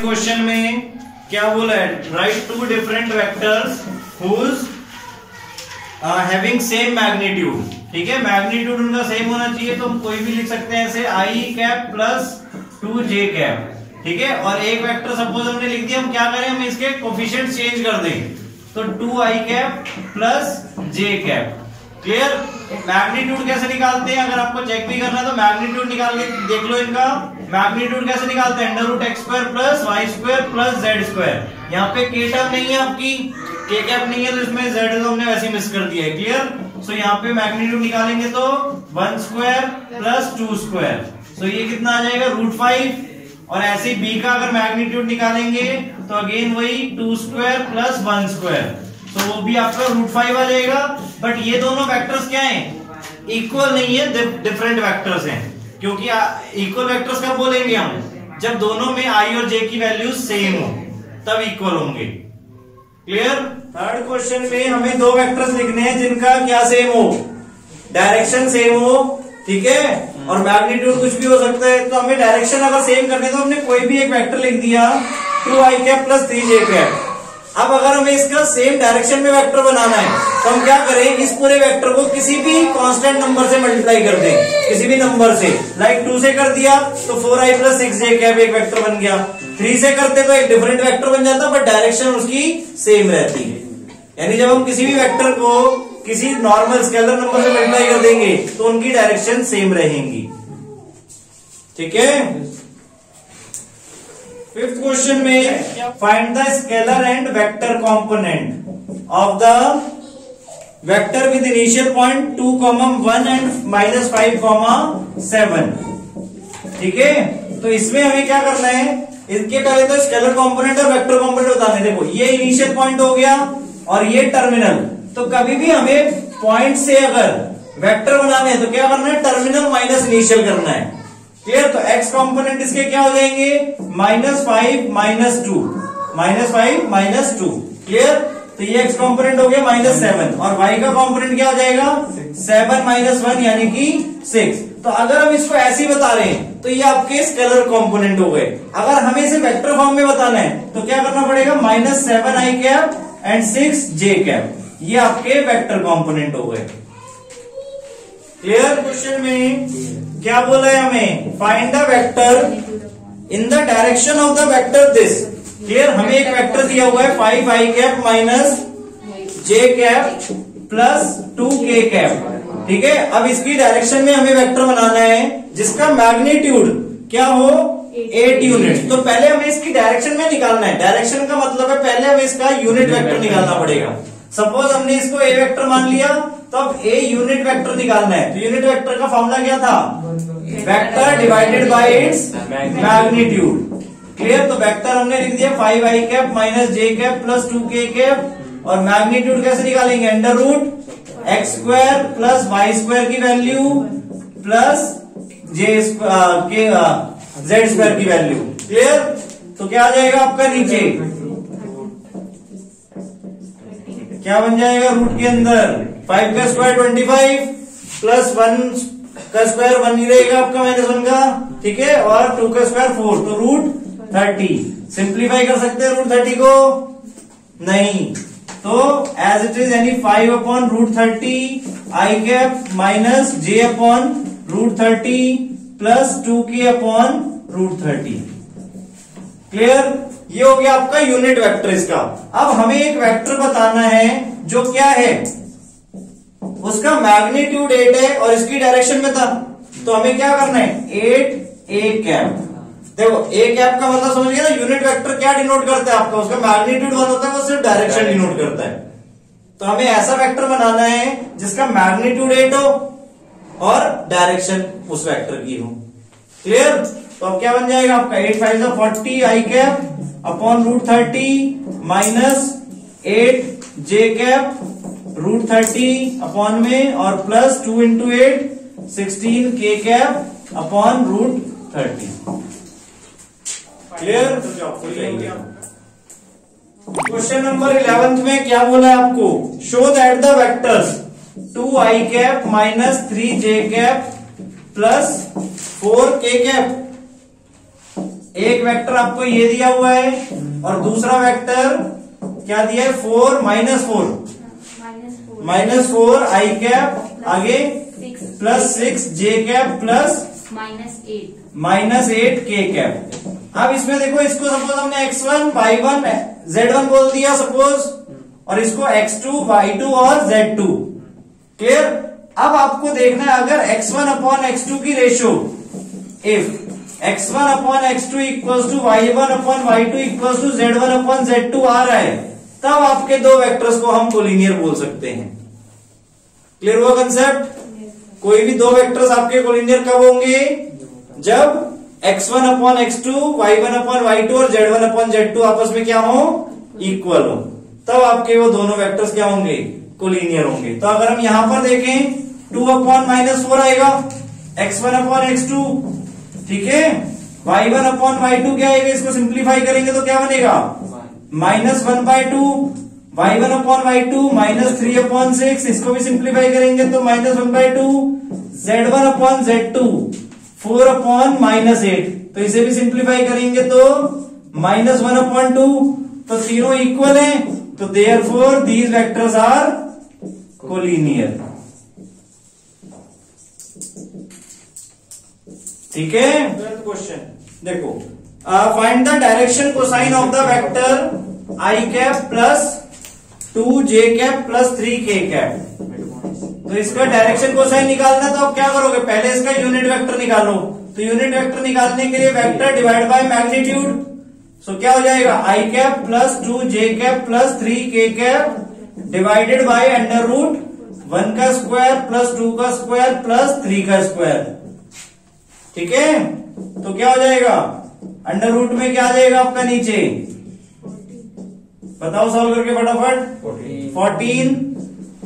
Question में क्या बोला है? Write two different vectors whose having same magnitude ठीक है? मैग्नीट्यूड उनका सेम होना चाहिए तो हम कोई भी लिख सकते हैं ऐसे i cap plus two j cap ठीक है? और एक वेक्टर सपोज़ हमने लिख दिया, हम क्या करें? हम इसके कोफिशिएंट चेंज कर दें। तो two i cap plus j cap clear magnitude कैसे निकालते हैं? अगर आपको चेक भी करना है तो मैग्नीट्यूड निकाल के देख लो इनका। मैग्नीट्यूड कैसे निकालते हैं? Under root x square plus y square plus z square. यहाँ पे के टर्म नहीं है आपकी के कैप नहीं है तो इसमें जेड तो हमने वैसे मिस कर दिया है क्लियर सो so, यहाँ पे मैग्नीट्यूड निकालेंगे तो one square plus two square. So ये कितना आ जाएगा? Root five. और ऐसे बी का अगर मैग्नीट्यूड निकालेंगे तो अगेन वही two square plus one square. तो वो भी आपका रूट फाइव आ जाएगा। बट ये दोनों वेक्टर्स क्या हैं? इक्वल नहीं है डिफरेंट वेक्टर्स हैं। क्योंकि इक्वल वेक्टर्स कब बोलेंगे हम? जब दोनों में आई और जे की वैल्यू सेम हो तब इक्वल होंगे। क्लियर थर्ड क्वेश्चन में हमें दो वेक्टर्स लिखने हैं जिनका क्या सेम हो? डायरेक्शन सेम हो ठीक है? और मैग्नीट्यूड कुछ भी हो सकता है तो हमें डायरेक्शन अगर सेम करने तो हमने कोई भी एक वेक्टर लिख दिया two i cap plus three j cap अब अगर हमें इसका सेम डायरेक्शन में वेक्टर बनाना है तो हम क्या करें? इस पूरे वेक्टर को किसी भी कांस्टेंट नंबर से मल्टीप्लाई कर दें। किसी भी नंबर से। लाइक टू से कर दिया तो four i plus six j cap एक वेक्टर बन गया। थ्री से करते तो एक डिफरेंट वेक्टर बन जाता बट डायरेक्शन उसकी सेम रहती है। यानी जब हम किसी भी वेक्टर को किसी नॉर्मल स्केलर नंबर से मल्टीप्लाई कर देंगे तो उनकी डायरेक्शन सेम रहेंगी। ठीक है? फिफ्थ क्वेश्चन में find the scalar and vector component of the vector with initial point two comma one and minus five comma seven ठीक है? तो इसमें हमें क्या करना है? इसके पहले तो स्केलर कंपोनेंट और वेक्टर कंपोनेंट बताने देखो, ये इनिशियल पॉइंट हो गया और ये टर्मिनल तो कभी भी हमें पॉइंट से अगर वेक्टर बनाने हैं तो क्या करना है? टर्मिनल माइनस इनिशियल करना है। क्लियर तो एक्स कंपोनेंट इसके क्या हो जाएँगे? Minus five minus two minus five minus two clear तो ये एक्स कंपोनेंट हो गया माइनस सेवन और वाई का कंपोनेंट क्या हो जाएगा? सेवन माइनस वन यानी कि सिक्स तो अगर हम इसको ऐसे ही बता रहे हैं तो ये आपके स्केलर कंपोनेंट हो गए. अगर हमें इसे वेक्टर फॉर्म में बताना है तो क्या करना पड़ेगा? Minus seven i cap and six j cap ये आपके वेक्टर कंपोनेंट हो गए. क्लियर क्वेश्चन में क्या बोला है हमें? Find the vector in the direction of the vector this clear हमें एक वेक्टर दिया हुआ है five i cap minus j cap plus two k cap ठीक है? अब इसकी डायरेक्शन में हमें वेक्टर बनाना है, जिसका मैग्नीट्यूड क्या हो? एट यूनिट तो पहले हमें इसकी डायरेक्शन में निकालना है। डायरेक्शन का मतलब है पहले हमें इसका यूनिट वेक्टर निकालना पड़ेगा। सपोज़ हमने इसको ए वेक्टर मान लिया तो अब ए यूनिट वेक्टर निकालना है। तो यूनिट वेक्टर का फॉर्मूला क्या था? Vector divided by its magnitude clear तो वेक्टर हमने लिख दिया five i cap minus j cap plus two k cap और मैग्नीट्यूड कैसे निकालेंगे? Under root x square plus y square की वैल्यू प्लस जे के जेड स्क्वायर की वैल्यू क्लियर तो क्या आ जाएगा आपका नीचे? क्या बन जाएगा रूट के अंदर? फाइव का square twenty five, plus one का स्क्वायर वन ही रहेगा आपका माइनस वन का, ठीक है? और टू का स्क्वायर फोर तो रूट थर्टी सिंप्लीफाई कर सकते हैं रूट थर्टी को? नहीं. तो एज इट इज़ यानी five upon root thirty i cap minus j upon root thirty plus two k upon root thirty clear ये हो गया आपका यूनिट वेक्टर इसका. अब हमें एक वेक्टर बताना है जो क्या है? उसका मैग्नीट्यूड एट है और इसकी डायरेक्शन में था। तो हमें क्या करना है? एट ए कैप देखो ए कैप का मतलब समझ गया ना? यूनिट वेक्टर क्या डिनोट करता है आपका? उसका मैग्नीट्यूड वन होता है वो सिर्फ़ डायरेक्शन डिनोट करता है। तो हमें ऐसा वेक्टर बनाना है जिसका मैग्नीट्यूड एट हो और डायरेक्शन उस वेक्टर की हो। क्लियर तो अब क्या बन जाएगा आपका? Eight five forty i cap upon root thirty minus eight j cap root thirty upon में और plus two into eight sixteen k cap upon root thirty. Clear question number eleventh में क्या बोला है आपको? Show that the vectors two i cap minus three j cap plus four k cap एक vector आपको ये दिया हुआ है और दूसरा वेक्टर क्या दिया है? Four minus four minus four i cap आगे plus six j cap plus minus eight minus eight k cap अब इसमें देखो इसको सपोज़ हमने x one y one z one बोल दिया सपोज़ और इसको एक्स टू वाई टू और जेड टू क्लियर अब आपको देखना है अगर x one upon x two की ratio if x one upon x two equal to y one upon y two equal to z one upon z two आ रहा है तब आपके दो वेक्टर्स को हम कोलिनियर बोल सकते हैं। क्लियर हुआ कंसेप्ट कोई भी दो वेक्टर्स आपके कोलिनियर कब होंगे? जब x1 one upon x two y one upon y two और z1 one upon Z to आपस में क्या हो? इक्वल हो। तब आपके वो दोनों वेक्टर्स क्या होंगे? कोलिनियर होंगे। तो अगर हम यहाँ पर देखें टू अपॉन माइनस फोर आएगा। x1 one upon x two ठीक है? y1 one upon Y two क्या आएगा? इसको सिंप्लीफाई करेंगे तो क्या बनेगा? Minus one by two y one upon y two minus three upon six इसको भी सिंप्लीफाई करेंगे तो minus one by two z one upon z two four upon minus eight तो इसे भी सिंप्लीफाई करेंगे तो माइनस वन अपॉन टू तो तीनों इक्वल हैं तो therefore these vectors are collinear ठीक है? क्वेश्चन देखो find the direction cosine of the vector i cap plus two j cap plus three k cap. तो इसका डायरेक्शन को कोसाइन निकालना तो आप क्या करोगे? पहले इसका यूनिट वेक्टर निकालो तो यूनिट वेक्टर निकालने के लिए vector divide by magnitude. So क्या हो जाएगा? I cap plus two j cap plus three k cap divided by under root one का स्क्वायर प्लस टू का स्क्वायर प्लस थ्री का स्क्वायर ठीक है? तो क्या हो जाएगा? अंडर रूट में क्या आ जाएगा आपका नीचे? बताओ सॉल्व करके फटाफट। फोर्टीन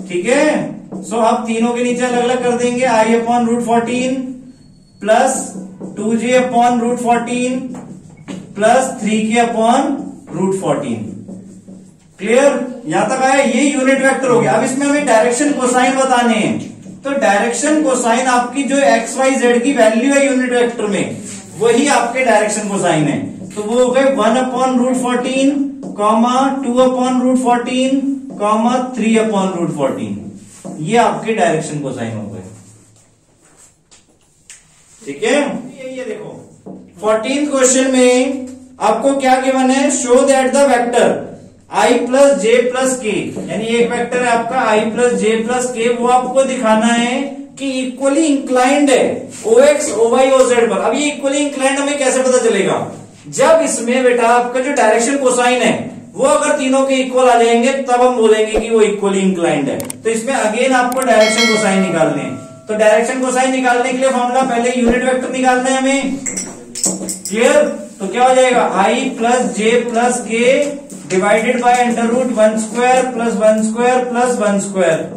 ठीक है? सो अब तीनों के नीचे अलग अलग कर देंगे। I upon root fourteen plus two j upon root fourteen plus three k upon root fourteen clear यहाँ तक आया? ये यूनिट वेक्टर हो गया। अब इसमें हमें डायरेक्शन कोसाइन बताने हैं। तो डायरेक्शन कोसाइन आपकी जो एक्स वाई जेड की वैल्यू है यूनिट वेक्टर में वही आपके डायरेक्शन कोसाइन है। तो वो हो गए one upon root fourteen comma two upon root fourteen comma three upon root fourteen ये आपके डायरेक्शन कोसाइन हो गए। ठीक है? ये ये देखो। फोर्टीन क्वेश्चन में आपको क्या गिवन है? Show that the vector i plus j plus k यानी एक वेक्टर है आपका आई प्लस जे प्लस के वो आपको दिखाना है कि इक्वली इंक्लाइंड है O X O Y O Z पर। अब ये इक्वली इंक्लाइंड हमें कैसे पता चलेगा? जब इसमें बेटा आपका जो डायरेक्शन कोसाइन है, वो अगर तीनों के इक्वल आ जाएँगे, तब हम बोलेंगे कि वो इक्वली इंक्लाइंड है। तो इसमें अगेन आपको डायरेक्शन कोसाइन निकालने हैं। तो डायरेक्शन कोसाइन निकालने के लिए फॉर्मूला पहले यूनिट वेक्टर निकालना है हमें। क्लियर तो क्या हो जाएगा? I plus j plus k divided by under root one square plus one square plus one square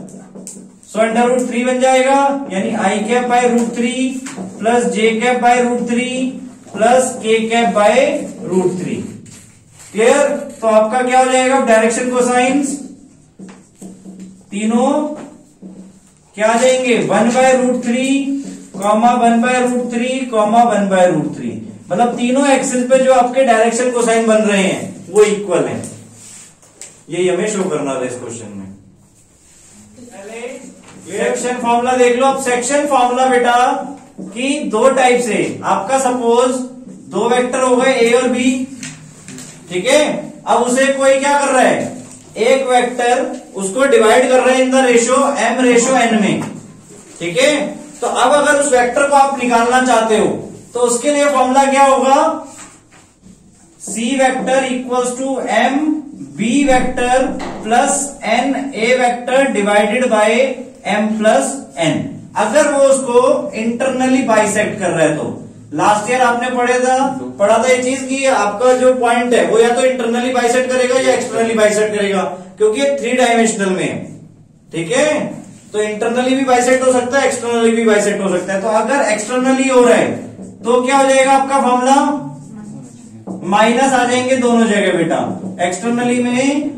so under root three बन जाएगा, यानी i cap by root three plus j cap by root three plus k cap by root three clear तो आपका क्या हो जाएगा? Direction को science तीनों क्या आ जाएँगे? One by root three comma one by root three comma one by root three मतलब तीनों एक्सिस पे जो आपके डायरेक्शन को साइन बन रहे हैं वो इक्वल है। यही हमें शो करना था इस क्वेश्चन में। पहले सेक्शन फॉर्मूला देख लो। अब सेक्शन फॉर्मूला बेटा। कि दो टाइप से। आपका सपोज़ दो वेक्टर हो गए ए और बी ठीक है? अब उसे कोई क्या कर रहा है? एक वेक्टर उसको डिवाइड कर रहे हैं in the ratio m ratio n में। ठीक है? तो अब अगर उस वेक्टर को आप निकालना चाहते हो तो उसके लिए फॉर्मूला क्या होगा? C vector equals to m b vector plus n a vector divided by m plus n अगर वो उसको इंटरनली बाइसेक्ट कर रहा है तो। लास्ट ईयर आपने पढ़े था, पढ़ा था ये चीज़ कि आपका जो पॉइंट है, वो या तो इंटरनली बाइसेक्ट करेगा या एक्सटर्नली बाइसेट करेगा, क्योंकि ये थ्री डायमेंशनल में है। ठीक है? तो इंटरनली भी बाइसेट हो सकता है एक्सटर्नली भी बाइसेट हो सकता है। तो अगर एक्सटर्नली हो रहा है तो क्या हो जाएगा आपका फॉर्मूला माइनस आ जाएँगे दोनों जगह बेटा। एक्सटर्नली में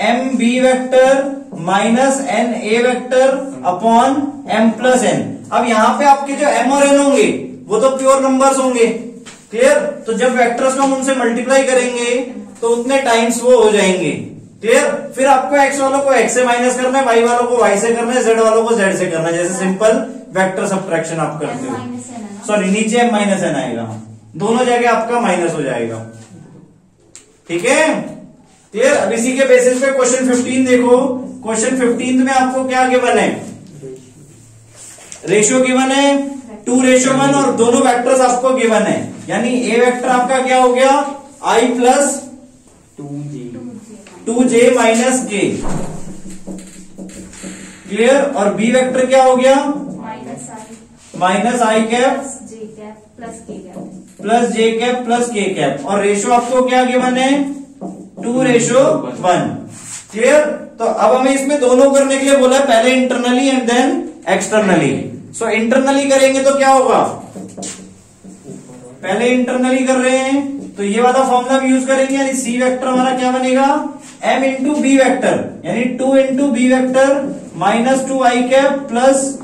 m b vector minus n a vector upon m plus n अब यहाँ पे आपके जो एम और एन होंगे वो तो प्योर नंबर्स होंगे। क्लियर तो जब वेक्टर्स को हम उनसे मल्टीप्लाई करेंगे तो उतने टाइम्स वो हो जाएँगे। क्लियर फिर आपको एक्स वालों को एक्स से माइनस करना है वाई वालों को वाई से करना है जेड वालों को जेड से करना है। जैसे सिंपल वेक्टर सब्ट्रैक्शन आप करते हो। सॉरी नीचे एम माइनस एन आएगा। दोनों जगह आपका माइनस हो जाएगा। ठीक है? क्लियर अब इसी के बेसिस पे क्वेश्चन 15 देखो। क्वेश्चन 15 में आपको क्या गिवन है? रेशियो गिवन है टू रेशियो वन और दोनों वेक्टर्स आपको गिवन है। यानी ए वेक्टर आपका क्या हो गया? I plus two j two j minus k clear और बी वेक्टर क्या हो गया? Minus i minus i cap plus j cap plus k cap plus j cap plus k cap और रेशो आपको क्या गिवन है? To ratio one. क्लियर तो अब हमें इसमें दोनों करने के लिए बोला है, पहले internally and then externally so internally करेंगे तो क्या होगा? पहले इंटरनली कर रहे हैं तो ये वाला फॉर्मूला भी यूज़ करेंगे, यानी सी वेक्टर हमारा क्या बनेगा? एम इंटू बी वैक्टर यानी two into b vector minus two i cap plus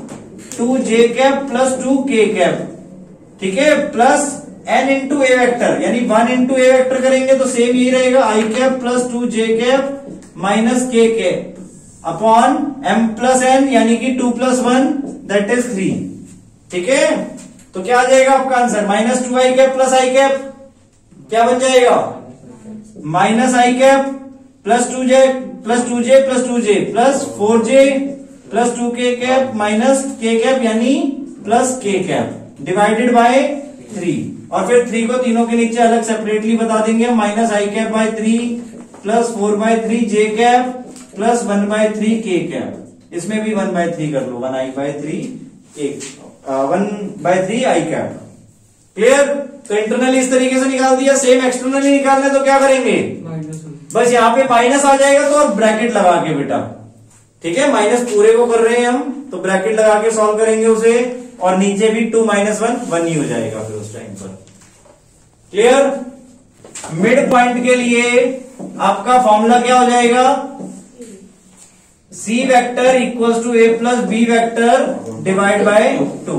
two j cap plus two k cap ठीक है? Plus n into a vector यानी वन इंटू ए वैक्टर करेंगे तो सेम यही रहेगा i cap plus two j cap minus k cap upon m plus n यानी कि two plus one that is three ठीक है? तो क्या आ जाएगा आपका answer minus two i cap plus i cap क्या बन जाएगा? Minus i cap plus two j plus two j plus two j plus four j plus two k cap minus k cap यानी plus k cap divided by three और फिर three को तीनों के नीचे अलग सेपरेटली बता देंगे minus i cap by three plus four by three j cap plus one by three k cap इसमें भी वन बाय थ्री कर लो वन आई बाय थ्री एक one by three i cap clear तो internally इस तरीके से निकाल दिया सेम एक्सटर्नली निकालना तो क्या करेंगे? बस यहाँ पे माइनस आ जाएगा तो और ब्रैकेट लगा के बेटा। ठीक है? माइनस पूरे को कर रहे हैं हम तो ब्रैकेट लगा के सॉल्व करेंगे उसे। और नीचे भी टू माइनस वन वन ही हो जाएगा फिर उस टाइम पर। क्लियर मिड पॉइंट के लिए आपका फॉर्मूला क्या हो जाएगा? C vector equals to a plus b vector divide by two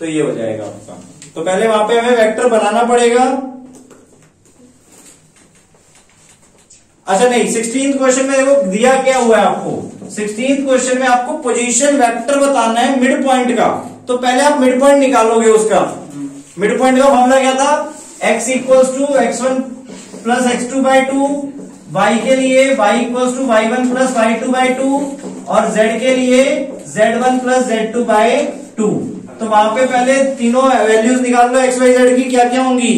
तो ये हो जाएगा आपका। तो पहले वहाँ पे हमें वेक्टर बनाना पड़ेगा। अच्छा नहीं सिक्सटीन क्वेश्चन में देखो, दिया क्या हुआ है आपको? सिक्सटीन क्वेश्चन में आपको पोजीशन वेक्टर बताना है मिड पॉइंट का। तो पहले आप मिड पॉइंट निकालोगे उसका। मिड पॉइंट का फॉर्मूला क्या था? x equals to x one plus x two by two y के लिए y equals to y one plus y two by two और z के लिए z one plus z two by two तो वहाँ पे पहले तीनों वैल्यूज़ निकाल लो एक्स वाई जेड की क्या क्या होंगी?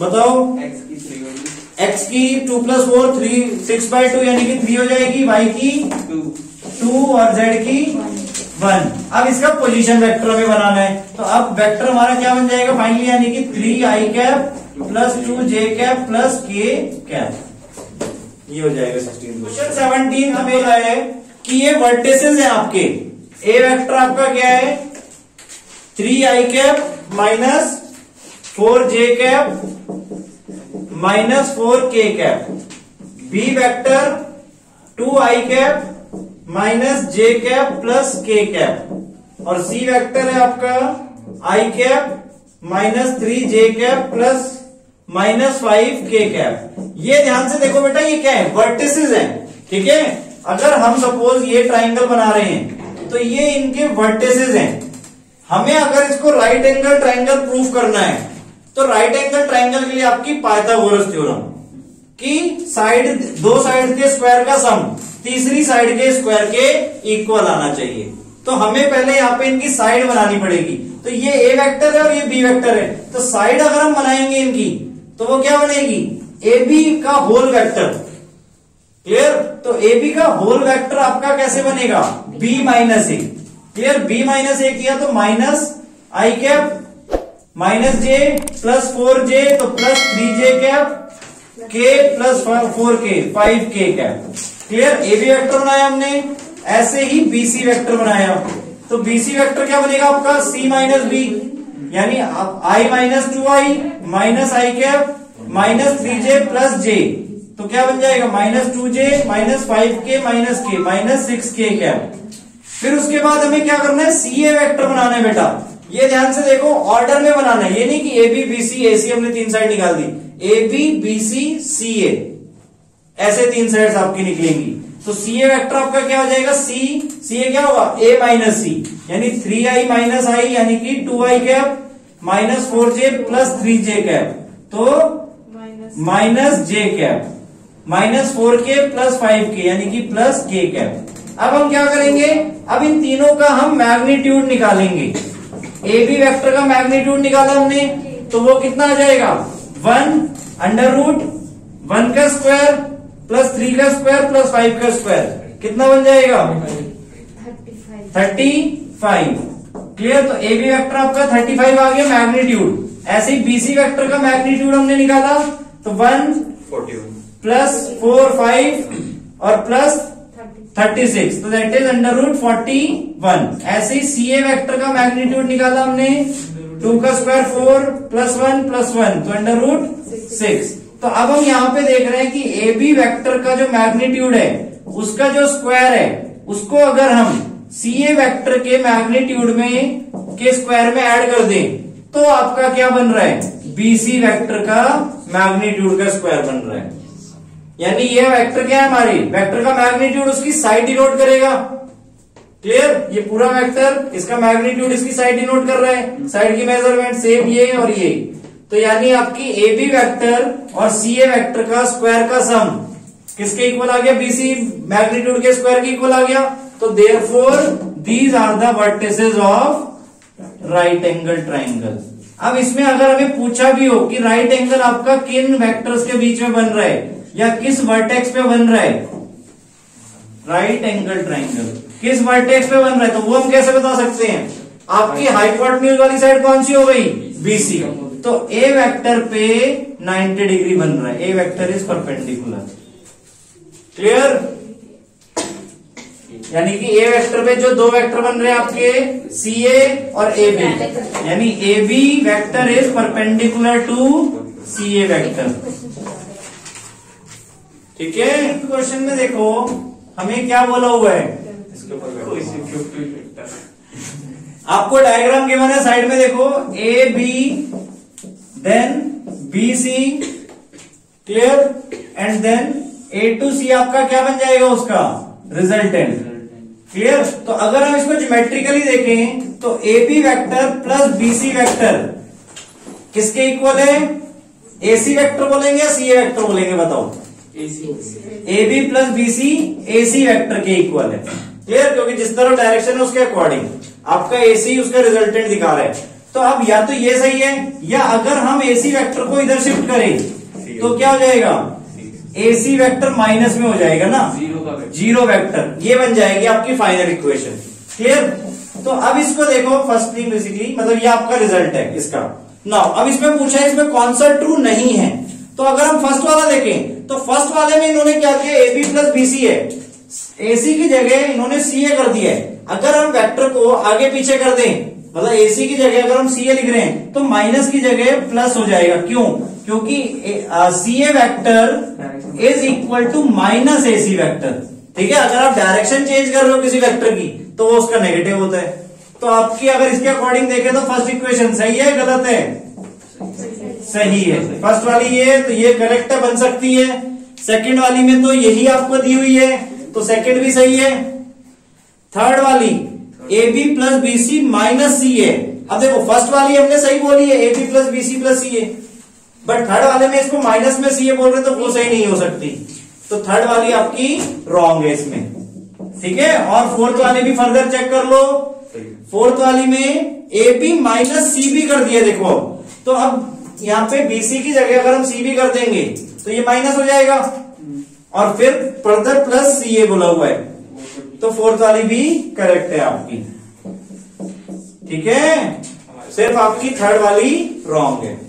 बताओ। x की two plus four three six by two यानी कि थ्री हो जाएगी, y की टू टू और z की वन अब इसका पोजीशन वेक्टर हमें बनाना है। तो अब वेक्टर हमारा क्या बन जाएगा? फाइनली यानी कि three i cap plus two j cap plus k cap ये हो जाएगा सिक्सटीन क्वेश्चन सेवनटीन हमें है कि ये वर्टिसेस हैं आपके। ए वेक्टर आपका क्या है? Three i cap minus four j cap minus four k cap b vector two i cap minus j cap plus k cap. और सी वेक्टर है आपका i cap minus three j cap plus minus five k cap. ये ध्यान से देखो बेटा, ये क्या है? वर्टिसेस हैं, ठीक है? अगर हम सपोज़ ये ट्राइंगल बना रहे हैं तो ये इनके वर्टिसेस हैं। हमें अगर इसको राइट एंगल ट्राइंगल प्रूफ करना है तो राइट एंगल ट्राइंगल के लिए आपकी पाइथागोरस थ्योरम कि साइड दो साइड के स्क्वायर का सम तीसरी साइड के स्क्वायर के इक्वल आना चाहिए। तो हमें पहले यहाँ पे इनकी साइड बनानी पड़ेगी। तो ये ए वेक्टर है और ये बी वेक्टर है। तो साइड अगर हम बनाएँगे इनकी तो वो क्या बनेगी? ए बी का होल वेक्टर क्लियर तो ए बी का होल वेक्टर आपका कैसे बनेगा? B minus A clear B minus A किया तो minus i cap minus j plus four j तो plus three j cap k plus four k five k cap clear A B vector बनाया हमने। ऐसे ही बीसी वेक्टर बनाया तो BC vector क्या बनेगा आपका? सी माइनस बी यानी i minus two i minus i cap minus three j plus j तो क्या बन जाएगा? Minus two j minus five k minus k minus six k cap फिर उसके बाद हमें क्या करना है? सी ए वैक्टर बनाना है बेटा। ये ध्यान से देखो ऑर्डर में बनाना है। ये नहीं कि ए बी बी सी ए सी हमने तीन साइड निकाल दी। ए बी बी सी सी ए ऐसे तीन साइड्स आपकी निकलेंगी। तो सी ए वैक्टर आपका क्या हो जाएगा? सी सी ए क्या होगा? ए माइनस सी यानी थ्री आई माइनस आई यानी कि two i cap minus four j plus three j cap तो minus j cap minus four k plus five k यानी कि प्लस के कैप अब हम क्या करेंगे? अब इन तीनों का हम मैग्नीट्यूड निकालेंगे। ए बी वैक्टर का मैग्नीट्यूड निकाला हमने तो वो कितना आ जाएगा? वन अंडर रूट वन का स्क्वायर प्लस थ्री का स्क्वायर प्लस फाइव का स्क्वायर। कितना बन जाएगा? Thirty five. क्लियर? तो ए बी वैक्टर आपका थर्टी फाइव आ गया मैग्नीट्यूड। ऐसे ही बीसी वैक्टर का मैग्नीट्यूड हमने निकाला। तो one forty plus four five और प्लस थर्टी सिक्स। तो that is under root forty one ऐसे ही सी ए वैक्टर का मैग्नीट्यूड निकाला हमने। टू का square four plus one plus one तो अंडर रूट सिक्स तो अब हम यहाँ पे देख रहे हैं कि ए बी वैक्टर का जो मैग्नीट्यूड है, उसका जो स्क्वायर है, उसको अगर हम सी ए वैक्टर के मैग्नीट्यूड में, के स्क्वायर में ऐड कर दें तो आपका क्या बन रहा है? बीसी वेक्टर का मैग्नीट्यूड का स्क्वायर बन रहा है। यानी ये वेक्टर क्या है हमारी? वेक्टर का मैग्नीट्यूड उसकी साइड डिनोट करेगा। क्लियर? ये पूरा वेक्टर, इसका मैग्नीट्यूड इसकी साइड डिनोट कर रहा है। साइड की मेज़रमेंट सेम ये और ये। तो यानी आपकी ए बी वैक्टर और सी ए वैक्टर का स्क्वायर का सम किसके इक्वल आ गया? बीसी मैग्नीट्यूड के स्क्वायर के इक्वल आ गया। तो therefore these are the vertices of right angle triangle अब इसमें अगर हमें पूछा भी हो कि राइट एंगल आपका किन वेक्टर्स के बीच में बन रहा है या किस वर्टेक्स पे बन रहा है? राइट एंगल ट्राइंगल किस वर्टेक्स पे बन रहा है? तो वो हम कैसे बता सकते हैं? आपकी हाइपोटन्यूज वाली साइड कौन सी हो गई? बीसी तो ए वेक्टर पे 90 डिग्री बन रहा है। A vector is perpendicular clear यानी कि ए वेक्टर पे जो दो वेक्टर बन रहे हैं आपके सी ए और ए बी यानी A B vector is perpendicular to C A vector ठीक है? क्वेश्चन में देखो हमें क्या बोला हुआ है? इसके ऊपर आपको डायग्राम के है साइड में देखो A B then B C clear and then A to C आपका क्या बन जाएगा उसका? रिजल्टेंट क्लियर तो अगर हम इसको ज्योमेट्रिकली देखें तो A B vector plus B C vector किसके इक्वल है? ए सी वैक्टर बोलेंगे या सी ए वैक्टर बोलेंगे, बताओ? A B plus B C A C vector के इक्वल है। क्लियर क्योंकि जिस तरह डायरेक्शन है उसके अकॉर्डिंग आपका ए सी उसका रिजल्टेंट दिखा रहा है। तो अब या तो ये सही है या अगर हम ए सी वैक्टर को इधर शिफ्ट करें तो क्या हो जाएगा? ए सी वैक्टर माइनस में हो जाएगा ना? ज़ीरो का वेक्टर ज़ीरो वेक्टर ये बन जाएगी आपकी फाइनल इक्वेशन क्लियर तो अब इसको देखो फ़र्स्ट थिंग बेसिकली मतलब ये आपका रिज़ल्ट है इसका. नाउ अब इसमें पूछा है इसमें कौन सा ट्रू नहीं है? तो अगर हम फ़र्स्ट वाला देखें तो फ़र्स्ट वाले में इन्होंने क्या किया? A B plus B C है. एसी की जगह इन्होंने सी ए कर दिया है. अगर हम वेक्टर को आगे पीछे कर दें मतलब एसी की जगह अगर हम सी ए लिख रहे हैं तो माइनस की जगह प्लस हो जाएगा। क्यों? क्योंकि C A vector is equal to minus A C vector ठीक है? अगर आप डायरेक्शन चेंज कर रहे हो किसी वेक्टर की तो वो उसका नेगेटिव होता है। तो आपकी अगर इसके अकॉर्डिंग देखें तो फ़र्स्ट इक्वेशन सही है, गलत है? सही है। फ़र्स्ट वाली ये तो ये करेक्ट बन सकती है। सेकंड वाली में तो यही आपको दी हुई है तो सेकंड भी सही है। थर्ड वाली A B plus B C minus C A अब देखो फ़र्स्ट वाली हमने सही बोली है A B plus B C plus C A but third वाले में इसको माइनस में सी ए बोल रहे तो वो सही नहीं हो सकती. तो थर्ड वाली आपकी रॉन्ग है इसमें. ठीक है? और फोर्थ वाली भी फर्दर चेक कर लो. फोर्थ वाली में A B minus C B कर दिया देखो. तो अब यहाँ पे बीसी की जगह अगर हम सी बी कर देंगे तो ये माइनस हो जाएगा. और फिर फर्दर प्लस सी ए बोला हुआ है. तो फोर्थ वाली भी करेक्ट है आपकी। ठीक है? सिर्फ़ आपकी थर्ड वाली रॉन्ग है।